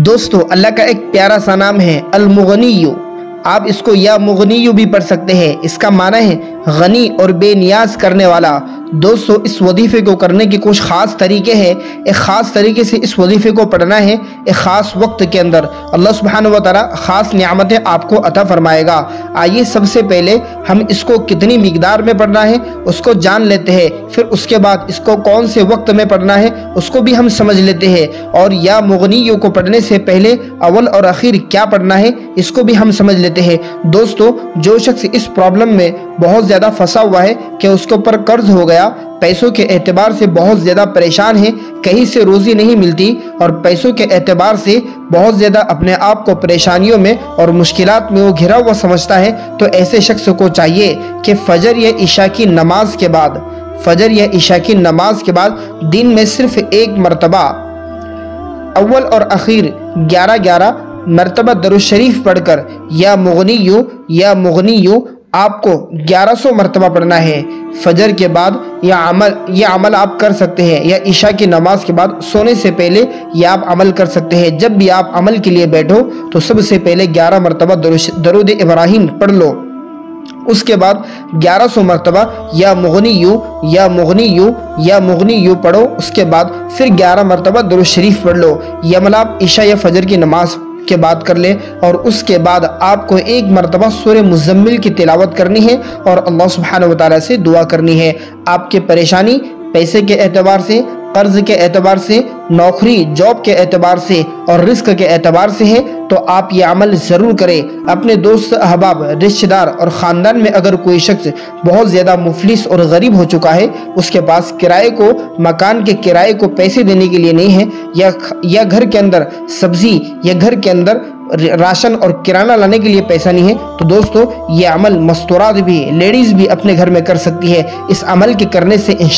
दोस्तों, अल्लाह का एक प्यारा सा नाम है अलमुगनी आप इसको या मुगनी भी पढ़ सकते हैं। इसका माना है गनी और बेनियाज करने वाला। दोस्तों, इस वजीफ़े को करने के कुछ ख़ास तरीके हैं। एक ख़ास तरीके से इस वजीफ़े को पढ़ना है, एक ख़ास वक्त के अंदर। अल्लाह सुबहान व ताली ख़ास नियामतें आपको अता फरमाएगा। आइए सबसे पहले हम इसको कितनी मकदार में पढ़ना है, उसको जान लेते हैं। फिर उसके बाद इसको कौन से वक्त में पढ़ना है, उसको भी हम समझ लेते हैं। और या मुगनियों को पढ़ने से पहले अवल और आखिर क्या पढ़ना है, इसको भी हम समझ लेते हैं। दोस्तों, जो शख्स इस प्रॉब्लम में बहुत ज़्यादा फंसा हुआ है कि उसके ऊपर कर्ज हो गया गया पैसों के एतबार से बहुत ज़्यादा परेशान है, कहीं से रोज़ी नहीं मिलती और पैसों के एतबार से बहुत ज़्यादा अपने आप को परेशानियों में और मुश्किल में वो घिरा हुआ समझता है। तो ऐसे शख्स को चाहिए कि फजर या इशा की नमाज़ के बाद, फजर या इशा की नमाज़ के बाद दिन में सिर्फ़ एक मरतबा, अव्वल और आखिर ग्यारह ग्यारह मरतबा दरुशरीफ पढ़कर, या मुगनी यू या मुगनी यू आपको 1100 मरतबा पढ़ना है। फजर के बाद या अमल यह अमल आप कर सकते हैं, या ईशा की नमाज़ के बाद सोने से पहले यह आप अमल कर सकते हैं। जब भी आप अमल के लिए बैठो तो सबसे पहले 11 मरतबा दरुद इब्राहिम पढ़ लो। उसके बाद 1100 मरतबा या मुगनी यू, या मुगनी यू, या मुगनी यू पढ़ो। उसके बाद फिर 11 मरतबा दरुद शरीफ पढ़ लो। ये अमल आप ईशा या फजर की नमाज़ के बाद कर ले और उसके बाद आपको एक मरतबा सुर मुजम्मिल की तिलावत करनी है और अल्लाह सुबहान वाली से दुआ करनी है। आपके परेशानी, पैसे के एतबार से कर्ज के एतबार से, नौकरी, जॉब के एतबार से और रिस्क के एतबार से है तो आप ये अमल ज़रूर करें। अपने दोस्त, अहबाब, रिश्तेदार और ख़ानदान में अगर कोई शख्स बहुत ज़्यादा मुफलिस और गरीब हो चुका है, उसके पास किराए को, मकान के किराए को पैसे देने के लिए नहीं है, या या घर के अंदर सब्ज़ी, या घर के अंदर राशन और किराना लाने के लिए पैसा नहीं है। तो दोस्तों, ये अमल मस्तूरात भी, लेडीज़ भी अपने घर में कर सकती है। इस अमल के करने से इन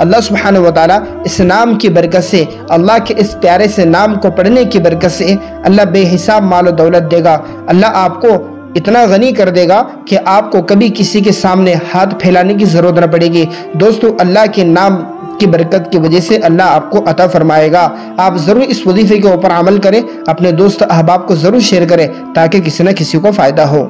अल्लाह सुबहान वाली इस नाम की बरकत से, अल्लाह के इस प्यारे से, नाम को पढ़ने की बरकत से, अल्लाह बेहिसाब माल दौलत देगा। अल्लाह आपको इतना गनी कर देगा कि आपको कभी किसी के सामने हाथ फैलाने की ज़रूरत न पड़ेगी। दोस्तों, अल्लाह के नाम की बरकत की वजह से अल्लाह आपको अता फरमाएगा। आप ज़रूर इस वजीफ़े के ऊपर अमल करें, अपने दोस्त अहबाब को ज़रूर शेयर करें, ताकि किसी न किसी को फ़ायदा हो।